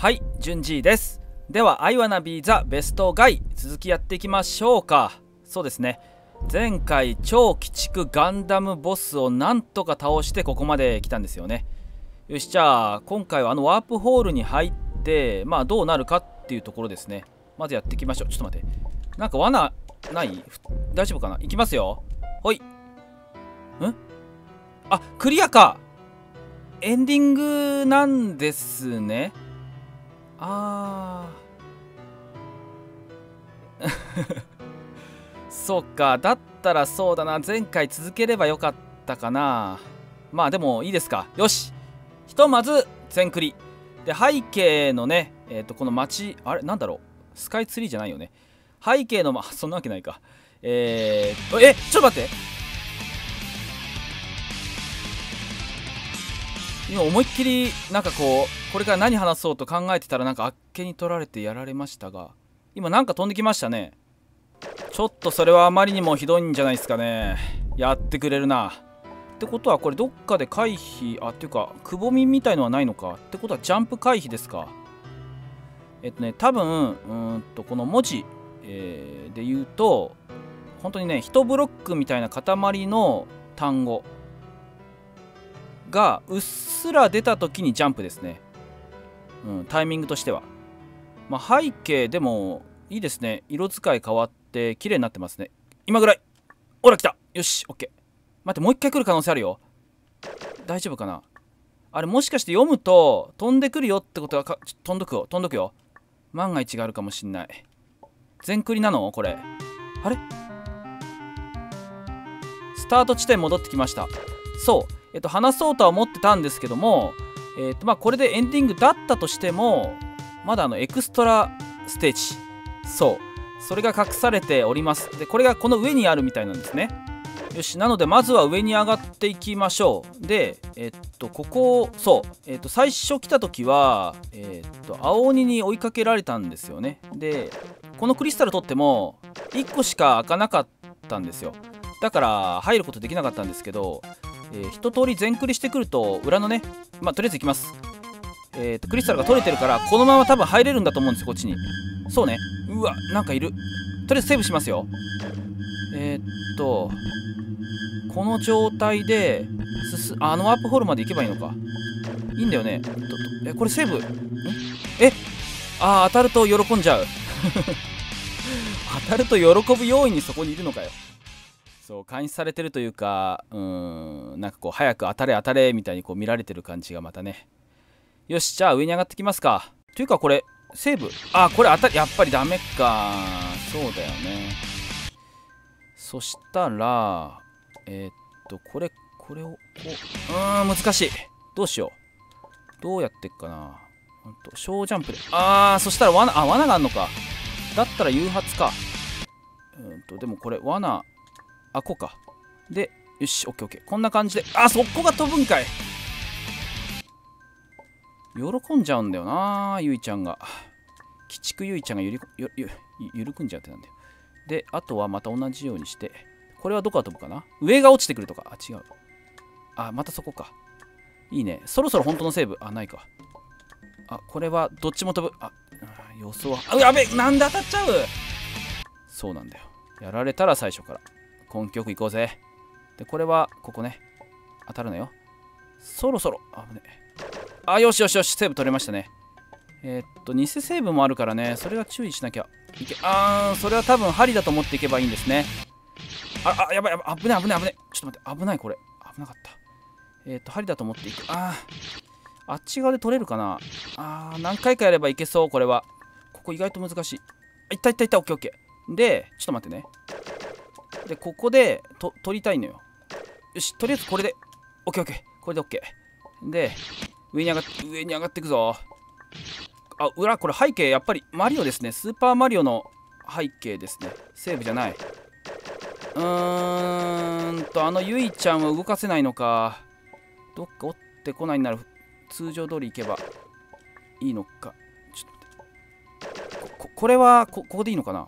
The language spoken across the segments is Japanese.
はい順次です。では「I wanna be the best guy」続きやっていきましょうか。そうですね。前回超鬼畜ガンダムボスをなんとか倒してここまで来たんですよね。よしじゃあ今回はあのワープホールに入ってまあどうなるかっていうところですね。まずやっていきましょう。ちょっと待って。なんか罠ない？大丈夫かな？いきますよ。ほい。ん？あクリアか。エンディングなんですね。あー。そうか。だったらそうだな。前回続ければよかったかな。まあでもいいですか。よし。ひとまず全クリ。で背景のねえっ、ー、とこの街あれ？なんだろう。スカイツリーじゃないよね。背景のまそんなわけないか。えー、え？ちょっと待って。今思いっきりなんかこうこれから何話そうと考えてたらなんかあっけに取られてやられましたが今なんか飛んできましたね。ちょっとそれはあまりにもひどいんじゃないですかね。やってくれるな。ってことはこれどっかで回避あっていうかくぼみみたいのはないのか。ってことはジャンプ回避ですか。えっとね多分うんとこの文字、えー、で言うと本当にね1ブロックみたいな塊の単語。がうっすら出た時にジャンプですね、うん、タイミングとしては、まあ、背景でもいいですね。色使い変わって綺麗になってますね。今ぐらい。ほら来た。よし。OK 待ってもう一回来る可能性あるよ。大丈夫かな。あれもしかして読むと飛んでくるよってことはか飛んどくよ。飛んどくよ。万が一があるかもしんない。全クリなの？これ。あれ？スタート地点戻ってきました。そう。えっと話そうとは思ってたんですけどもえっとまあこれでエンディングだったとしてもまだあのエクストラステージそう。それが隠されております。でこれがこの上にあるみたいなんですね。よしなのでまずは上に上がっていきましょう。でえっとここそう。えっと最初来た時はえっと青鬼に追いかけられたんですよね。でこのクリスタル取っても1個しか開かなかったんですよ。だから入ることできなかったんですけど、えー、一通り全クリしてくると裏のねまあとりあえず行きます。えっとクリスタルが取れてるからこのまま多分入れるんだと思うんですよこっちに。そうね。うわなんかいる。とりあえずセーブしますよ。えー、っとこの状態で進あのワープホールまで行けばいいのか。いいんだよね。えこれセーブ？え？ああ当たると喜んじゃう。当たると喜ぶ要因にそこにいるのかよ。そう監視されてるというかうん。なんかこう早く当たれ当たれみたいにこう見られてる感じがまたね。よしじゃあ上に上がってきますか。というかこれセーブ。あこれ当たりやっぱりダメか。そうだよね。そしたらえー、っとこれこれをこううーん難しい。どうしよう。どうやってっかな。ほんと小ジャンプで。あーそしたら罠あ罠があんのか。だったら誘発か。うんとでもこれ罠あこうか。でよしオッケーオッケーこんな感じであそこが飛ぶんかい喜んじゃうんだよなゆいちゃんが。鬼畜ゆいちゃんがゆりゆゆゆるくんじゃってなんだよ。で、あとはまた同じようにして、これはどこが飛ぶかな？上が落ちてくるとか。あ、違う。あ、またそこか。いいね。そろそろ本当のセーブ。あ、ないか。あ、これはどっちも飛ぶ。あ、予想は。あ、やべなんで当たっちゃう？そうなんだよ。やられたら最初から。根気よく行こうぜ。で、これはここね。当たるのよ。そろそろ。あね。あ、よしよしよし、セーブ取れましたね。えー、っと、偽セーブもあるからね、それは注意しなきゃいけ。あー、それは多分針だと思っていけばいいんですね。あ、あ、やばいやばい、危ない危ない危ない。ちょっと待って、危ないこれ。危なかった。えー、っと、針だと思っていく。あー、あっち側で取れるかなあー、何回かやればいけそう、これは。ここ意外と難しい。あいったいったいった、オッケーオッケー。で、ちょっと待ってね。で、ここでと取りたいのよ。よし、とりあえずこれで。オッケーオッケー。これでオッケー。で、上に上がって上に上がっていくぞ。あ裏これ背景やっぱりマリオですね。スーパーマリオの背景ですね。セーブじゃない。うーんとあのゆいちゃんは動かせないのか。どっか追ってこないなら通常通り行けばいいのか。ちょっとここれはこここでいいのかな？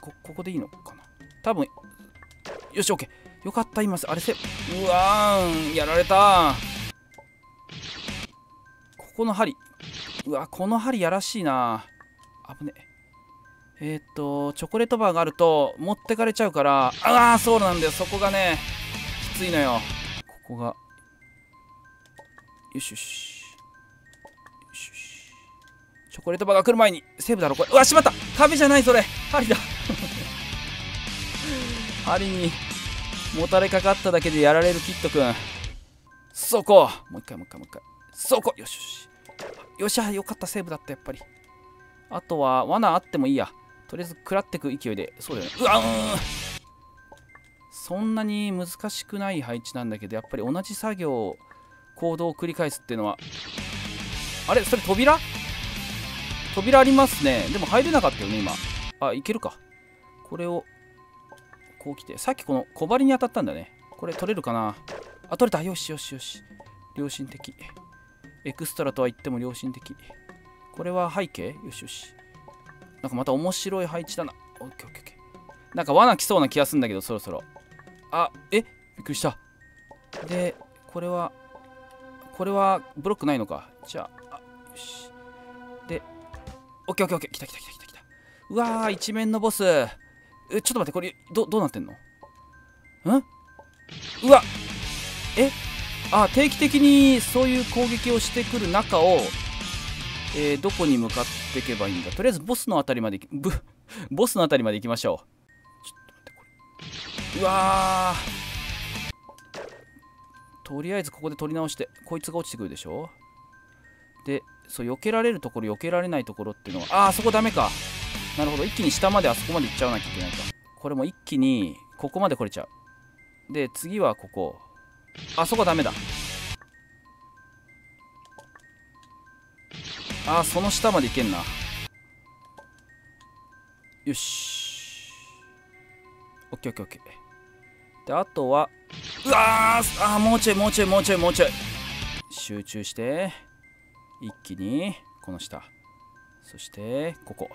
こここでいいのかな？多分よし OK よかった今す。あれせうわーんやられた。ここの針。うわこの針やらしいな。危ね。えー、っとチョコレートバーがあると持ってかれちゃうから。ああそうなんだよ。そこがねきついのよ。ここが。よしよしよしよし。チョコレートバーが来る前にセーブだろこれ。うわしまった。壁じゃないそれ。針だ。針に。もたれかかっただけでやられるキットくん。そこ。もう一回もう一回もう一回。そこ。よしよし。よっしゃよかったセーブだったやっぱり。あとは罠あってもいいや。とりあえず食らってく勢いで。そうだよね。うわうん。そんなに難しくない配置なんだけどやっぱり同じ作業行動を繰り返すっていうのは。あれ？それ扉？扉ありますね。でも入れなかったよね今。あいけるか。これをこう来てさっきこの小針に当たったんだね。これ取れるかな？あ取れた。よしよしよし。良心的。エクストラとは言っても良心的。これは背景？よしよし。なんかまた面白い配置だな。オッケーオッケーオッケー。なんか罠来そうな気がするんだけどそろそろ。あえ？びっくりした。でこれはこれはブロックないのか？じゃあよし。でオッケーオッケーオッケー。来た来た来た来た来た。うわー一面のボス。えちょっと待ってこれどどうなってんの？ん？うわ！え？あ定期的にそういう攻撃をしてくる中を、えー、どこに向かっていけばいいんだ？とりあえずボスの辺りまでブボスの辺りまで行きましょう。ちょっと待ってこれ。うわとりあえずここで取り直してこいつが落ちてくるでしょ？でそう避けられるところ避けられないところっていうのはああそこダメか。なるほど。一気に下まであそこまで行っちゃわなきゃいけないか。これも一気にここまで来れちゃう。で次はここ。あそこダメだ。あその下までいけんな。よし。オッケーオッケーオッケー。であとはうわーあもうちょいもうちょいもうちょいもうちょい。集中して一気にこの下。そしてここ。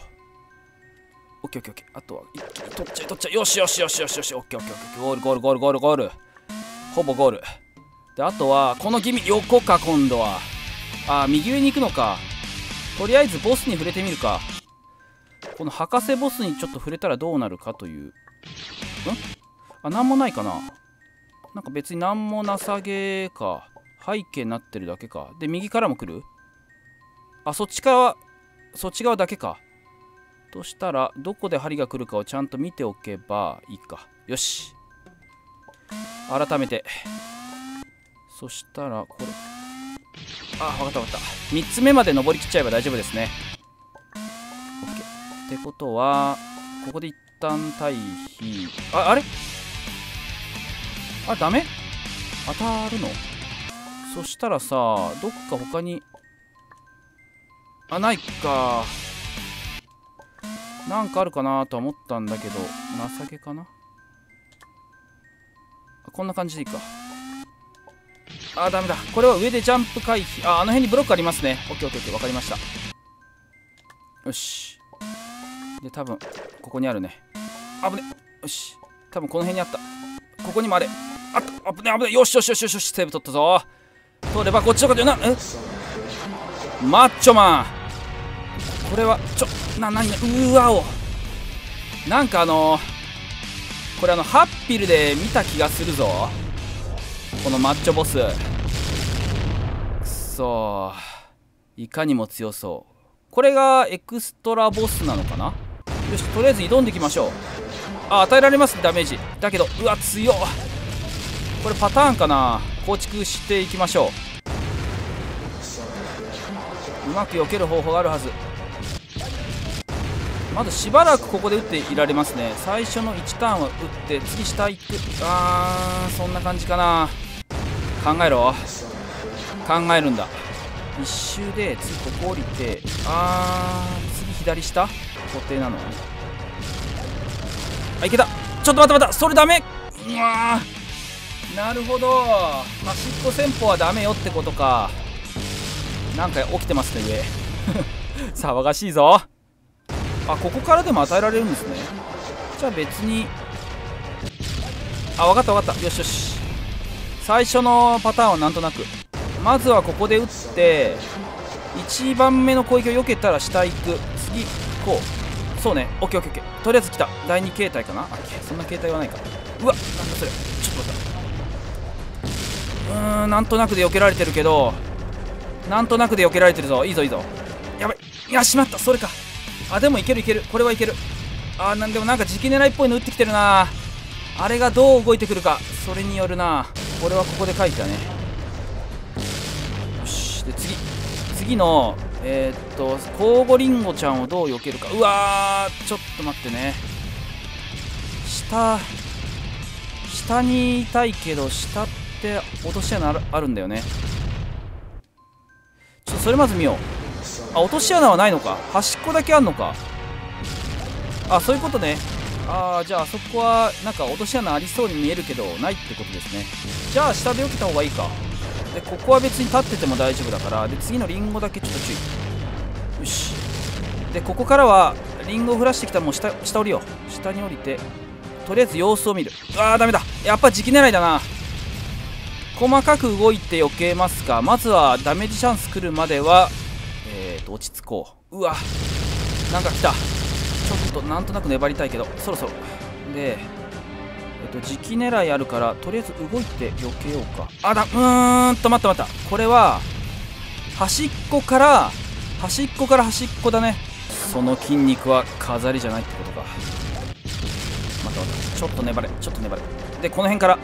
オッケーオッケーオッケー。あとは一気に取っちゃい取っちゃいよしよしよしよしよし。オッケーオッケーオッケー。ゴールゴールゴールゴールゴール。ほぼゴール。であとはこのギミ横か今度は。あ右上に行くのか。とりあえずボスに触れてみるか。この博士ボスにちょっと触れたらどうなるかという。ん？あなんもないかな。なんか別になんもなさげか。背景になってるだけか。で右からも来る？あそっち側そっち側だけか。としたらどこで針が来るかをちゃんと見ておけばいいか。よし。改めて。そしたらこれ。あ分かった分かった。3つ目まで登りきっちゃえば大丈夫ですね。OK ってことはここで一旦退避。ああれ？あダメ？当たるの？そしたらさどっか他に。あないか。なんかあるかなと思ったんだけど情けかな？こんな感じでいいか。あーダメだ。これは上でジャンプ回避。ああの辺にブロックありますね。オッケーオッケーオッケー。分かりました。よし。で多分ここにあるね。危ね。よし。多分この辺にあった。ここにもあれ。あった危ね危ね。よしよしよしよし。よしセーブ取ったぞ。取ればこっちのかというなえマッチョマン。これはちょな何うわお。なんかあのー、これあのハッピルで見た気がするぞ。このマッチョボス。くそいかにも強そう。これがエクストラボスなのかな？よしとりあえず挑んでいきましょう。あ与えられますダメージ。だけどうわ強これパターンかな？構築していきましょう。うまく避ける方法があるはず。まずしばらくここで打っていられますね。最初の1ターンは打って次下行くあーそんな感じかな。考えろ。考えるんだ。一周で次ここ降りてあー次左下？固定なの？あいけた。ちょっと待った待ったそれダメ。うわなるほど。端っこ戦法はダメよってことか。なんか起きてますね上。騒がしいぞ。あここからでも与えられるんですね。じゃあ別に。あ分かった分かった。よしよし。最初のパターンはなんとなく。まずはここで打って1番目の攻撃を避けたら下行く。次こう。そうね。オッケーオッケーオッケー。とりあえず来た。第2形態かな。あそんな形態はないか。うわなんだそれ。ちょっと待った。うーんなんとなくで避けられてるけど。なんとなくで避けられてるぞ。いいぞいいぞ。やばい。いやしまった。それか。あでもいけるいける。これはいける。あなんでもなんか時期狙いっぽいの打ってきてるな。あれがどう動いてくるか。それによるな。これはここで書いたね。よし。で次。次のえー、っと交互リンゴちゃんをどう避けるか。うわーちょっと待ってね。下下にいたいけど下って落とし穴あるあるんだよね。ちょっとそれまず見よう。あ落とし穴はないのか。端っこだけあんのか。あそういうことね。ああじゃああそこはなんか落とし穴ありそうに見えるけどないってことですね。じゃあ下で避けた方がいいか。でここは別に立ってても大丈夫だから。で次のリンゴだけちょっと注意。よし。でここからはリンゴを降らしてきたらもう下下降りよう。下に降りてとりあえず様子を見る。ああダメだ。やっぱ時期狙いだな。細かく動いて避けますか。まずはダメージチャンス来るまではえーと落ち着こう。うわなんか来た。ちょっとなんとなく粘りたいけどそろそろ。でえっと時期狙いあるからとりあえず動いて避けようか。あだうーんと待った待った。これは端っこから端っこから端っこだね。その筋肉は飾りじゃないってことか。待った待った。ちょっと粘れちょっと粘れ。でこの辺から。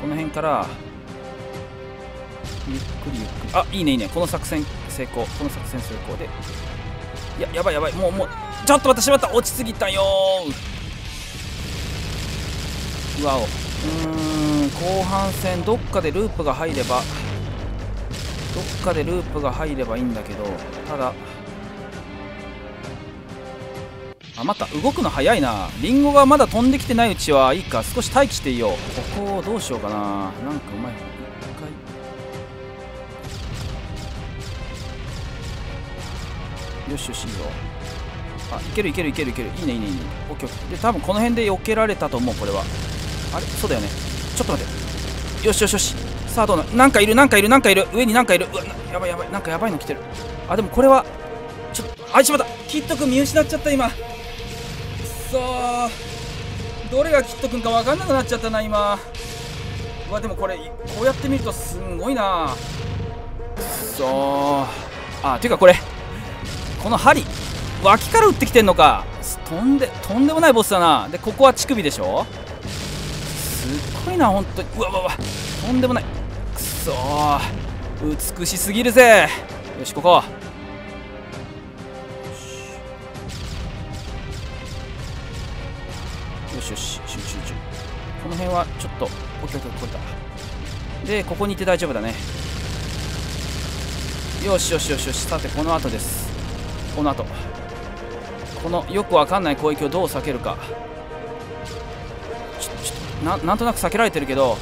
この辺からゆっくりゆっくり。あいいねいいね。この作戦成功。この作戦成功で。ややばいやばい。もうもうちょっと待ってしまった。落ちすぎたようわお。うーん後半戦どっかでループが入ればどっかでループが入ればいいんだけどただあ待った。動くの早いな。リンゴがまだ飛んできてないうちはいいか。少し待機していいよここをどうしようかな。なんかうまいよしよしいいぞあいけるいけるいけるいける。いいねいいねいいね。オッケーオッケー。で多分この辺で避けられたと思うこれは。あれ？そうだよね。ちょっと待って。よしよしよし。さあどうななんかいるなんかいるなんかいる。上になんかいる。うわやばいやばい。なんかやばいの来てる。あでもこれはちょっとあいしまった。キット君見失っちゃった今。くそどれがキット君か分かんなくなっちゃったな今。うわでもこれこうやって見るとすんごいな。くそー。あていうかこれこの針脇から撃ってきてんのか。とんでとんでもないボスだな。でここは乳首でしょ。すっごいな本当に。うわわわ。とんでもない。くそ美しすぎるぜ。よしここ。よしよし集中集中。この辺はちょっとオッケーオッケーこれた。でここにいて大丈夫だね。よしよしよしよし。さてこの後です。この後。このよくわかんない攻撃をどう避けるか。ちょちょなんとなく避けられてるけど。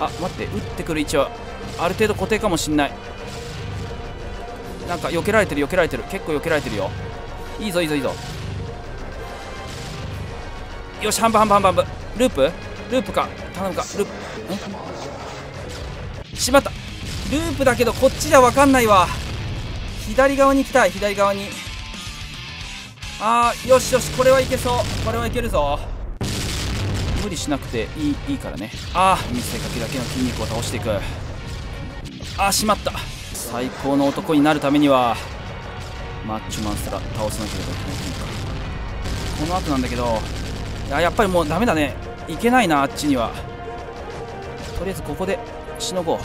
あ待って打ってくる位置はある程度固定かもしんない。なんか避けられてる避けられてる。結構避けられてるよ。いいぞいいぞいいぞ。よし半分半分半分。ループ？ループか。頼むか。ループ。しまった。ループだけどこっちじゃ分かんないわ。左側に行きたい左側に。あーよしよしこれはいけそう。これはいけるぞ。無理しなくていいいいからね。ああ見せかけだけの筋肉を倒していく。あーしまった。最高の男になるためにはマッチョマンスラ倒さなければいけないこの後なんだけどあやっぱりもうダメだね。いけないなあっちには。とりあえずここでしのごう。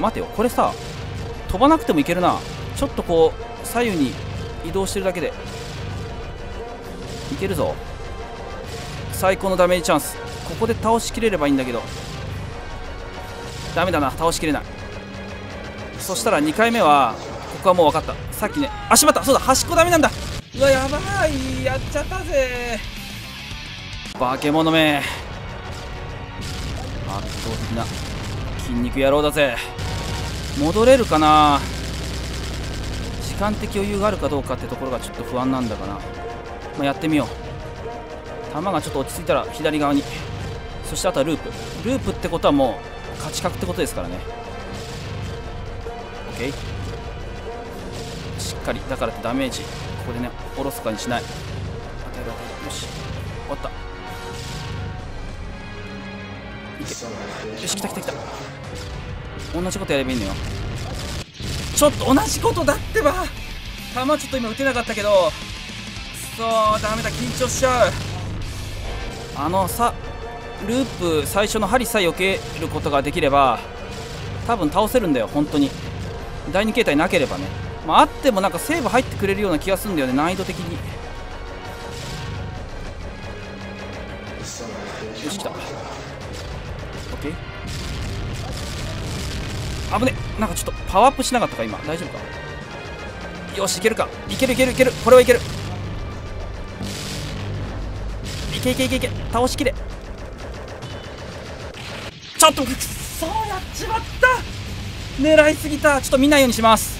待てよこれさ飛ばなくてもいけるな。ちょっとこう左右に移動してるだけで。いけるぞ。最高のダメージチャンス。ここで倒しきれればいいんだけど。ダメだな。倒しきれない。そしたら2回目はここはもう分かった。さっきねあしまった。そうだ。端っこダメなんだ。うわやばい。やっちゃったぜ。化け物め。圧倒的な筋肉野郎だぜ。戻れるかな？時間的余裕があるかどうかってところがちょっと不安なんだかな、まあ、やってみよう。球がちょっと落ち着いたら左側に。そしてあとはループ。ループってことはもう勝ち確ってことですからね。OK しっかり。だからってダメージ。ここでねおろそかにしない。よし。終わった。よし来た来た来た。同じことやればいいのよ。ちょっと同じことだってば。弾ちょっと今打てなかったけど。くそーダメだ緊張しちゃう。あのさループ最初の針さえ避けることができれば多分倒せるんだよ本当に。第2形態なければね。まあ、あってもなんかセーブ入ってくれるような気がするんだよね難易度的に。危ねなんかちょっとパワーアップしなかったか今。大丈夫か？よしいけるか。いけるいけるいける。これはいける。いけいけいけいけ。倒しきれ。ちょっとくそやっちまった。狙いすぎた。ちょっと見ないようにします。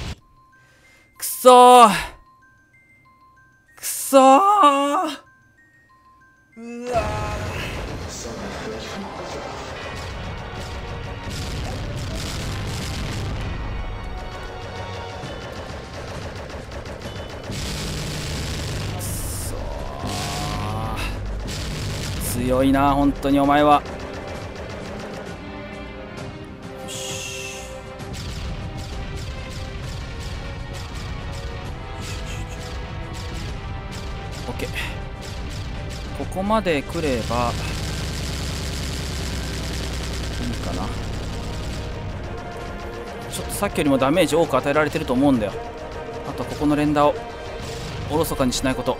くそくそうわ強いな本当にお前は。よし。OK ここまで来ればいいかな。ちょっとさっきよりもダメージ多く与えられてると思うんだよ。あとここの連打をおろそかにしないこと。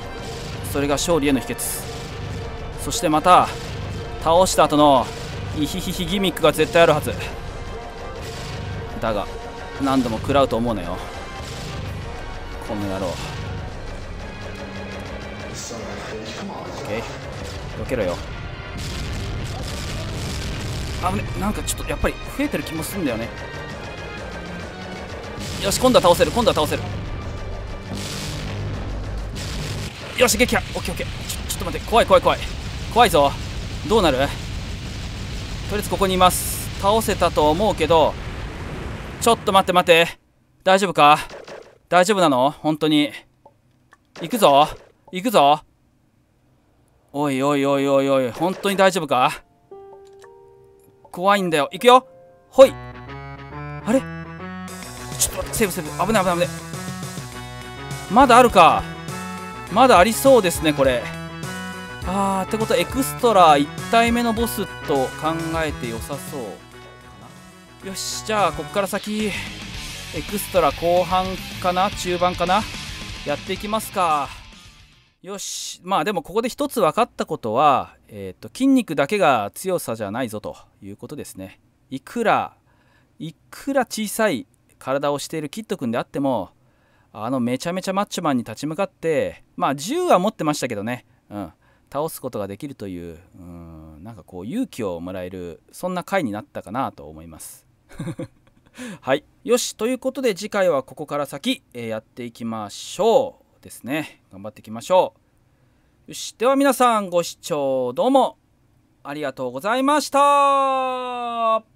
それが勝利への秘訣。そしてまた倒した後のイヒヒヒギミックが絶対あるはず。だが何度も食らうと思うなよ。この野郎。OK 避けろよ。あぶねなんかちょっとやっぱり増えてる気もするんだよね。よし今度は倒せる今度は倒せる。よし撃破。OKOK ちょちょっと待って怖い怖い怖い怖いぞ。どうなる？とりあえずここにいます。倒せたと思うけど。ちょっと待って待って。大丈夫か？大丈夫なの？本当に。行くぞ。行くぞ。おいおいおいおいおい。本当に大丈夫か？怖いんだよ。行くよ。ほい。あれ？ちょっと待って。セーブセーブ。危ない危ない危ない。まだあるか。まだありそうですねこれ。あーってことはエクストラ1体目のボスと考えて良さそうかな？よしじゃあここから先エクストラ後半かな？中盤かな？やっていきますか。よしまあでもここで一つ分かったことは、えーと、筋肉だけが強さじゃないぞということですね。いくらいくら小さい体をしているキット君であってもあのめちゃめちゃマッチョマンに立ち向かってまあ銃は持ってましたけどね。うん。倒すことができるといううんなんかこう勇気をもらえるそんな回になったかなと思います。はい。よし。ということで次回はここから先、えー、やっていきましょうですね。頑張っていきましょう。よし。では皆さんご視聴どうもありがとうございました。